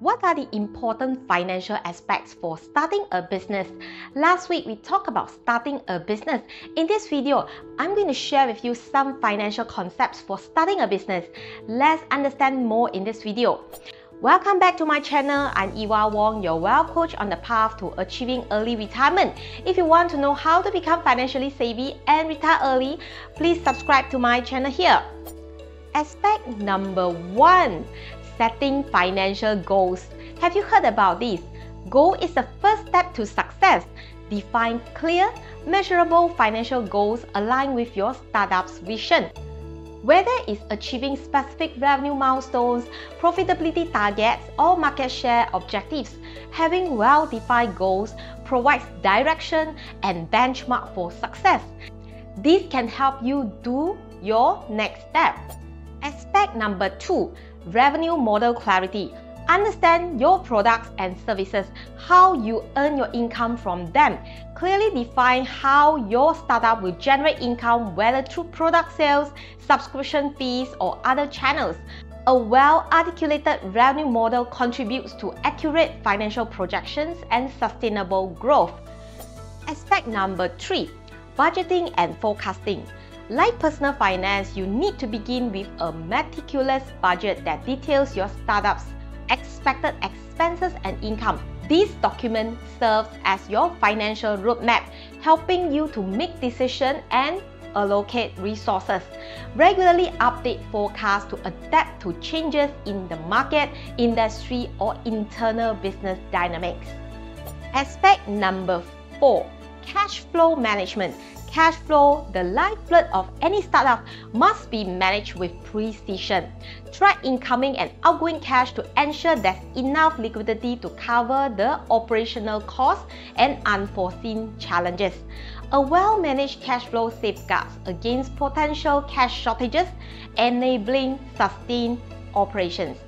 What are the important financial aspects for starting a business? Last week we talked about starting a business. In this video, I'm going to share with you some financial concepts for starting a business. Let's understand more in this video. Welcome back to my channel. I'm Eva Wong, your wealth coach on the path to achieving early retirement. If you want to know how to become financially savvy and retire early, please subscribe to my channel here. Aspect number one setting financial goals. Have you heard about this? Goal is the first step to success. Define clear, measurable financial goals aligned with your startup's vision. Whether it's achieving specific revenue milestones, profitability targets, or market share objectives, having well defined goals provides direction and benchmark for success. This can help you do your next step. Aspect number two revenue model clarity. Understand your products and services, how you earn your income from them. Clearly define how your startup will generate income, whether through product sales, subscription fees, or other channels. A well articulated revenue model contributes to accurate financial projections and sustainable growth. Aspect number three budgeting and forecasting. Like personal finance, you need to begin with a meticulous budget that details your startup's expected expenses and income. This document serves as your financial roadmap, helping you to make decisions and allocate resources. Regularly update forecasts to adapt to changes in the market, industry, or internal business dynamics. Aspect number four cash flow management. Cash flow, the lifeblood of any startup, must be managed with precision. Track incoming and outgoing cash to ensure there's enough liquidity to cover the operational costs and unforeseen challenges. A well managed cash flow safeguards against potential cash shortages, enabling sustained operations.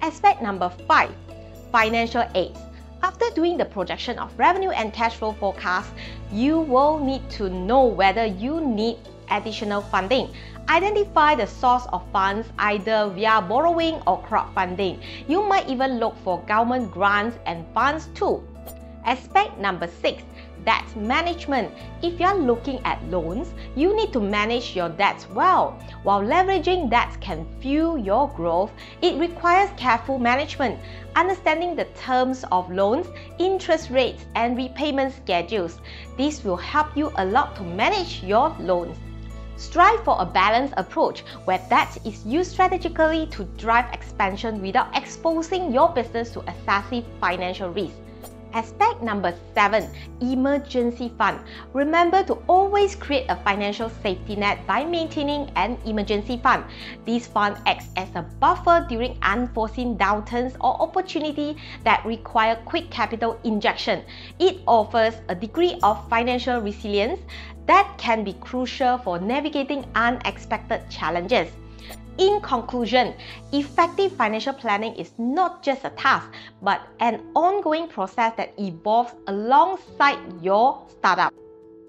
Aspect number five financial aids. After doing the projection of revenue and cash flow forecast, you will need to know whether you need additional funding. Identify the source of funds either via borrowing or crowdfunding. You might even look for government grants and funds too. Aspect number six debt management. If you're looking at loans, you need to manage your debts well. While leveraging debts can fuel your growth, it requires careful management, understanding the terms of loans, interest rates, and repayment schedules. This will help you a lot to manage your loans. Strive for a balanced approach where debt is used strategically to drive expansion without exposing your business to excessive financial risk. Aspect number seven, emergency fund. Remember to always create a financial safety net by maintaining an emergency fund. This fund acts as a buffer during unforeseen downturns or opportunity that require quick capital injection. It offers a degree of financial resilience that can be crucial for navigating unexpected challenges. In conclusion, effective financial planning is not just a task, but an ongoing process that evolves alongside your startup.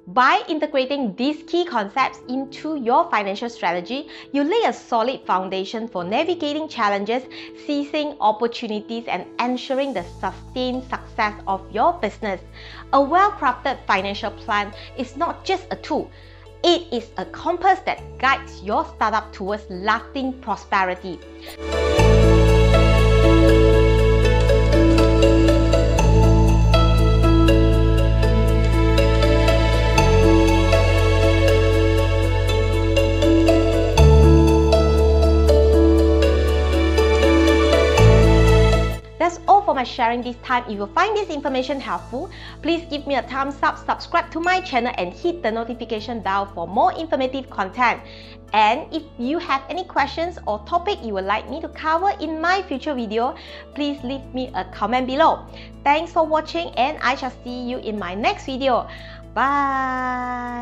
By integrating these key concepts into your financial strategy, you lay a solid foundation for navigating challenges, seizing opportunities, and ensuring the sustained success of your business. A well crafted financial plan is not just a tool, it is a compass that guides your startup towards lasting prosperity. For my sharing this time. If you find this information helpful, please give me a thumbs up, subscribe to my channel and hit the notification bell for more informative content. And if you have any questions or topic you would like me to cover in my future video, please leave me a comment below. Thanks for watching and I shall see you in my next video. Bye!